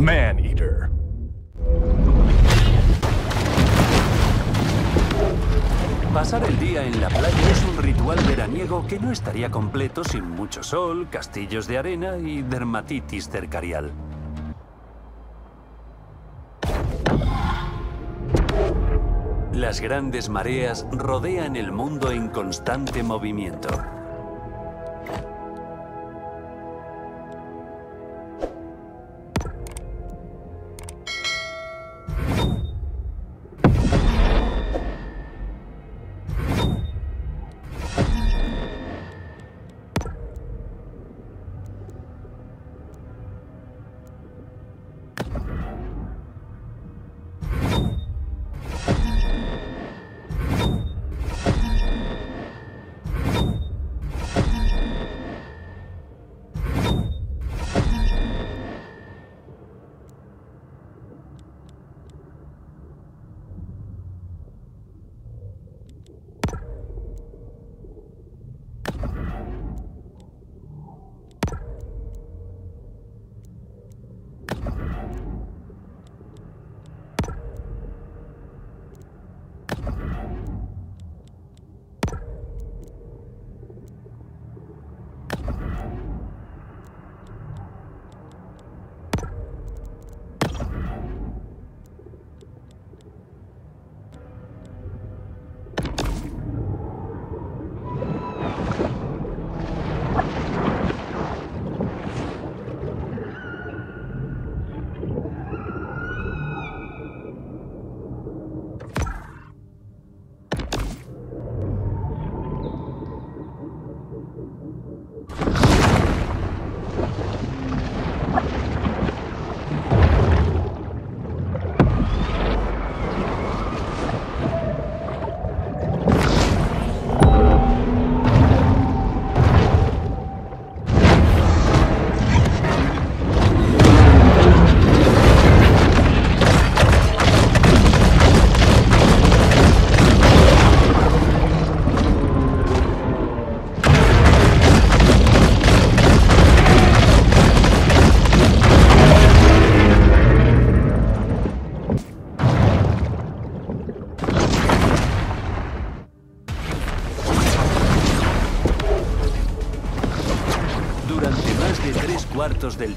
Man-Eater. Pasar el día en la playa es un ritual veraniego que no estaría completo sin mucho sol, castillos de arena y dermatitis cercarial. Las grandes mareas rodean el mundo en constante movimiento.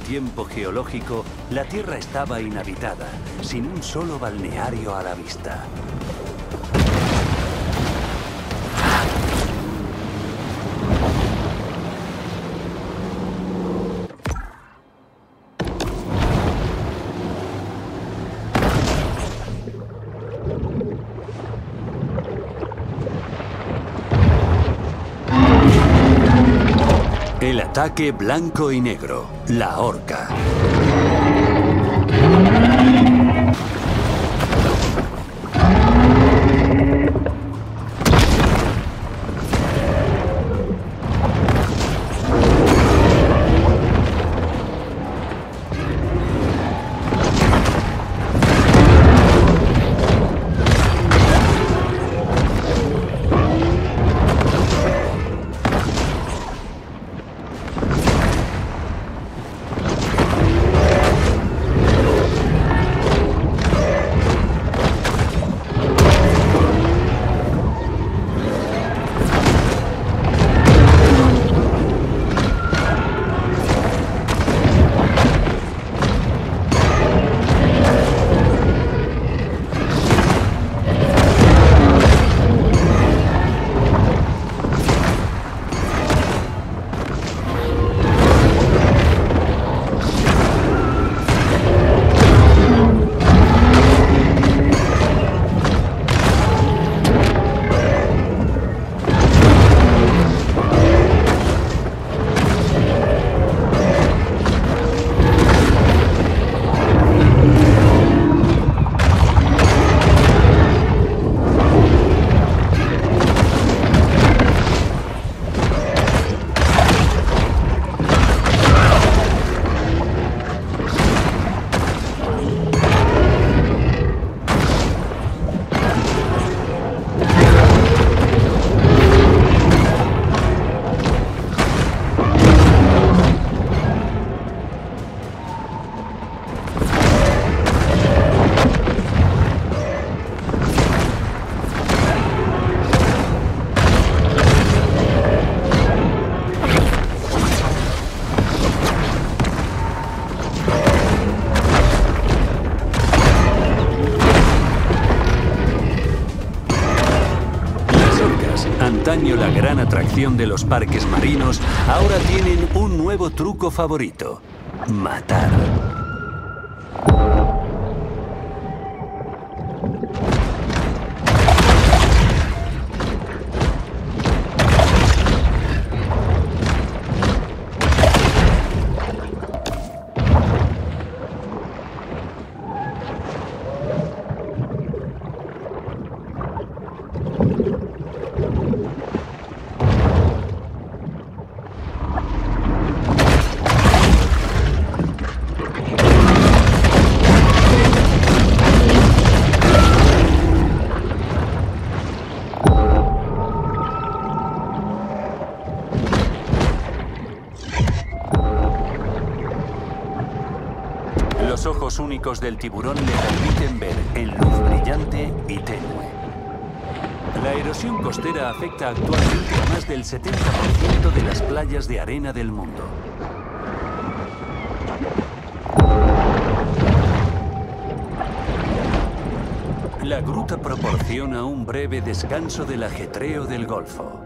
Tiempo geológico, la Tierra estaba inhabitada, sin un solo balneario a la vista. Ataque blanco y negro, la horca. La gran atracción de los parques marinos, ahora tienen un nuevo truco favorito. Matar. Únicos del tiburón le permiten ver en luz brillante y tenue. La erosión costera afecta actualmente a más del 70% de las playas de arena del mundo. La gruta proporciona un breve descanso del ajetreo del Golfo.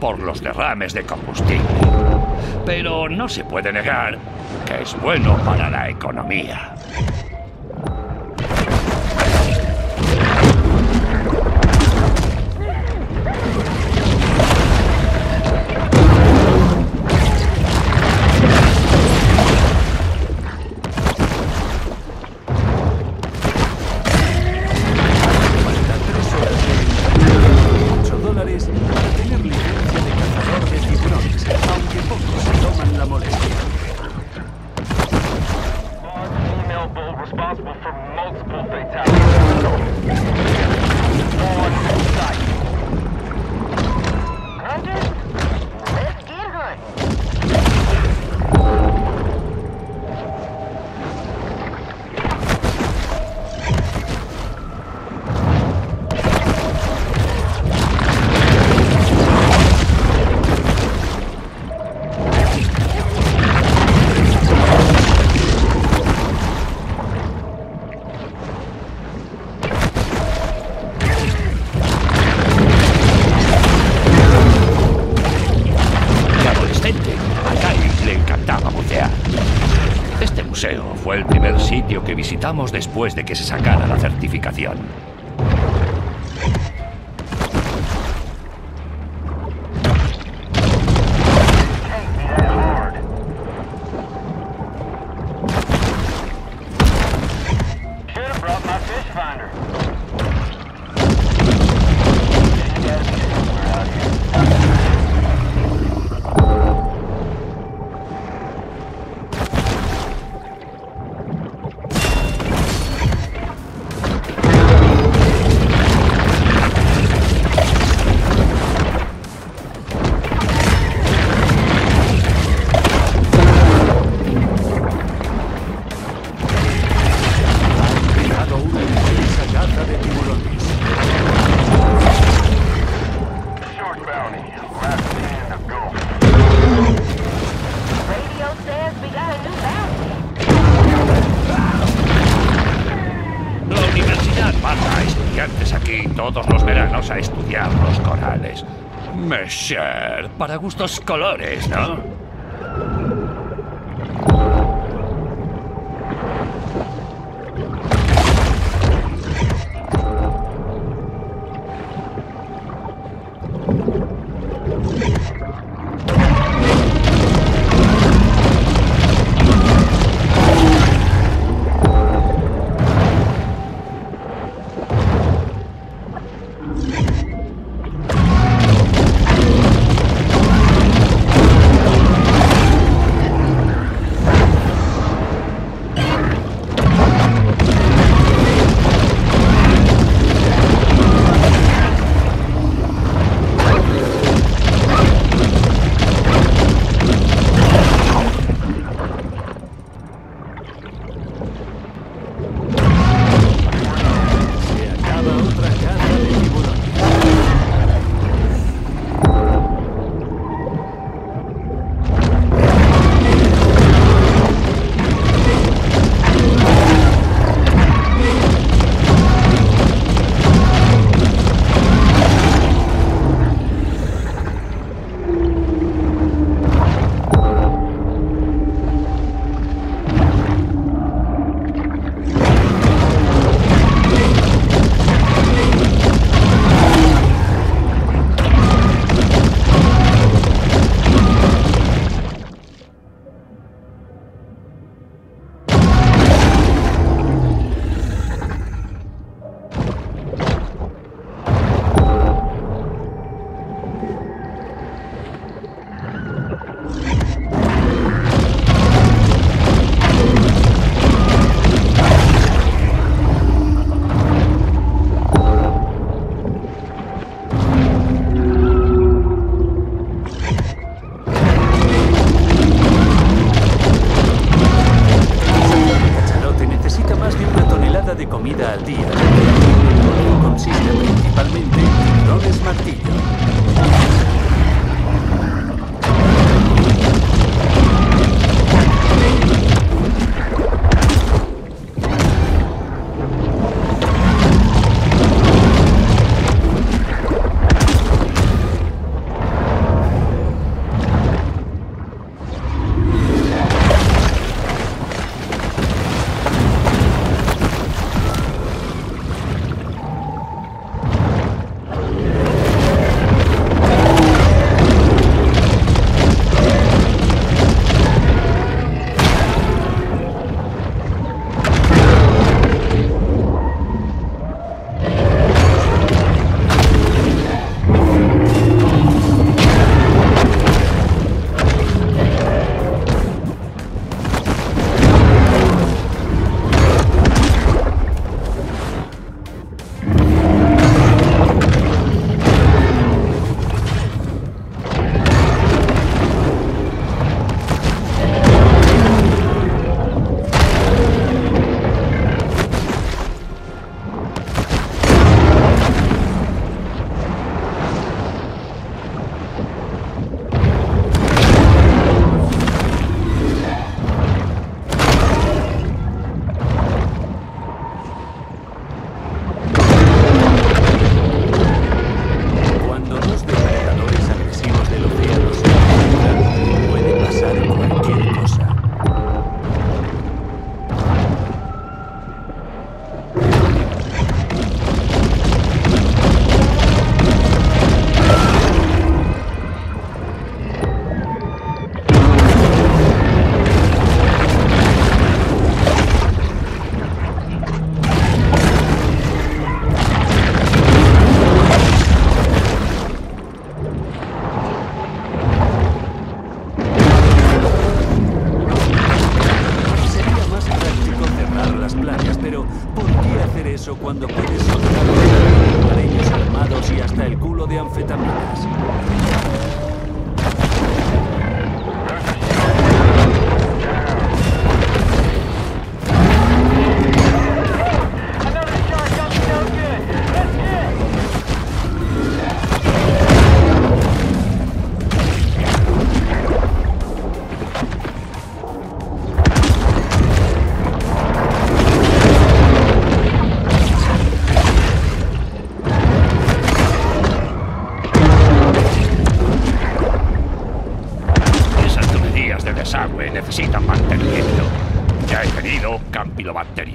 Por los derrames de combustible. Pero no se puede negar que es bueno para la economía. Fue el primer sitio que visitamos después de que se sacara la certificación. Para gustos colores, ¿no? 呃，地的。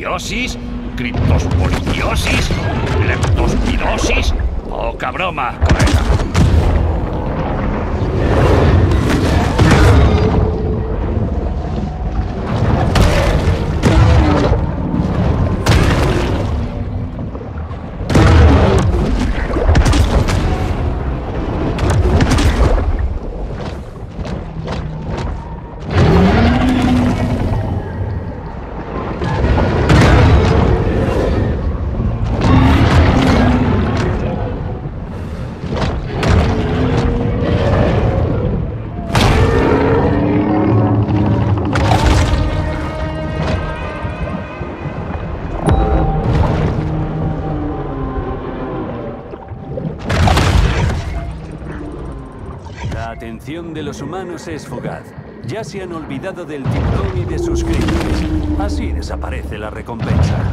Yoshis atención de los humanos es fugaz. Ya se han olvidado del tiburón y de sus crímenes. Así desaparece la recompensa.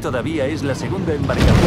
Todavía es la segunda embarcación